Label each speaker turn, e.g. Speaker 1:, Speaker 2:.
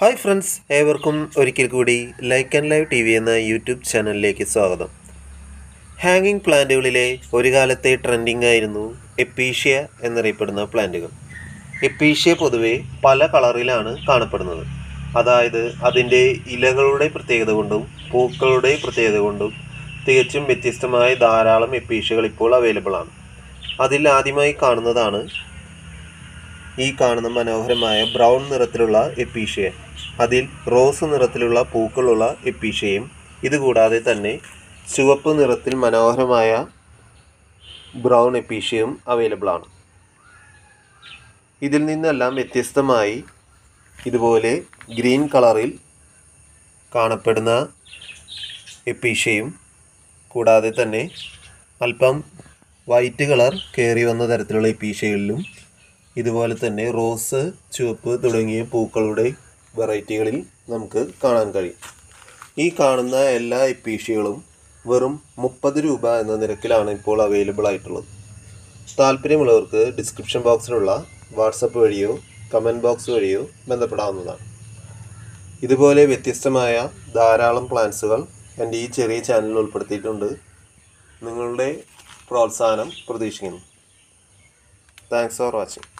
Speaker 1: Hi friends ഏവർക്കും ഒരിക്കൽ കൂടി like and live T V എന്ന യൂട്യൂബ് ചാനലിലേക്ക് സ്വാഗതം. ഹാങ്ങിങ് പ്ലാന്റുകളിലെ ഒരു കാലത്തെ ട്രെൻഡിങ് ആയിരുന്നു എപ്പീഷ്യ എന്നറിയപ്പെടുന്ന പ്ലാന്റുകൾ. എപ്പീഷ്യ പൊതുവെ പല കളറിലാണ് കാണപ്പെടുന്നത്. അതായത് അതിന്റെ ഇലകളുടെ പ്രത്യേകത കൊണ്ടും പൂക്കളുടെ പ്രത്യേകത കൊണ്ടും തികച്ചും വ്യത്യസ്തമായ ധാരാളം എപ്പീഷ്യകൾ ഇപ്പോൾ അവൈലബിൾ ആണ്. അതിൽ ആദ്യമായി കാണുന്നതാണ് ഈ കാണുന്ന മനോഹരമായ ബ്രൗൺ നിറത്തിലുള്ള എപ്പീഷ്യ അതിൽ റോസ് നിറത്തിലുള്ള പൂക്കളുള്ള എപ്പീഷ്യയും ഇതുകൂടാതെ തന്നെ ചുവപ്പ് നിറത്തിൽ മനോഹരമായ ബ്രൗൺ എപ്പീഷ്യയും അവൈലബിൾ ആണ്. ഇതിൽ നിന്നെല്ലാം വ്യത്യസ്തമായി ഇതുപോലെ ഗ്രീൻ കളറിൽ കാണപ്പെടുന്ന എപ്പീഷ്യയും കൂടാതെ തന്നെ അല്പം വൈറ്റ് കളർ കയറി വന്ന തരത്തിലുള്ള എപ്പീഷ്യകളിലും ഇതുപോലെ തന്നെ റോസ് ചുവപ്പ് തുടങ്ങിയ പൂക്കളുടെ വെറൈറ്റികളിൽ നമുക്ക് കാണാൻ കഴിയും. ഈ കാണുന്ന എല്ലാ എപ്പീഷ്യകളും വെറും മുപ്പത് രൂപ എന്ന നിരക്കിലാണ് ഇപ്പോൾ അവൈലബിൾ ആയിട്ടുള്ളത്. താല്പര്യമുള്ളവർക്ക് ഡിസ്ക്രിപ്ഷൻ ബോക്സിലുള്ള വാട്സപ്പ് വഴിയോ കമന്റ് ബോക്സ് വഴിയോ ബന്ധപ്പെടാവുന്നതാണ്. ഇതുപോലെ വ്യത്യസ്തമായ ധാരാളം പ്ലാൻസുകൾ എന്റെ ഈ ചെറിയ ചാനലിൽ ഉൾപ്പെടുത്തിയിട്ടുണ്ട്. നിങ്ങളുടെ പ്രോത്സാഹനം പ്രതീക്ഷിക്കുന്നു. Thanks for watching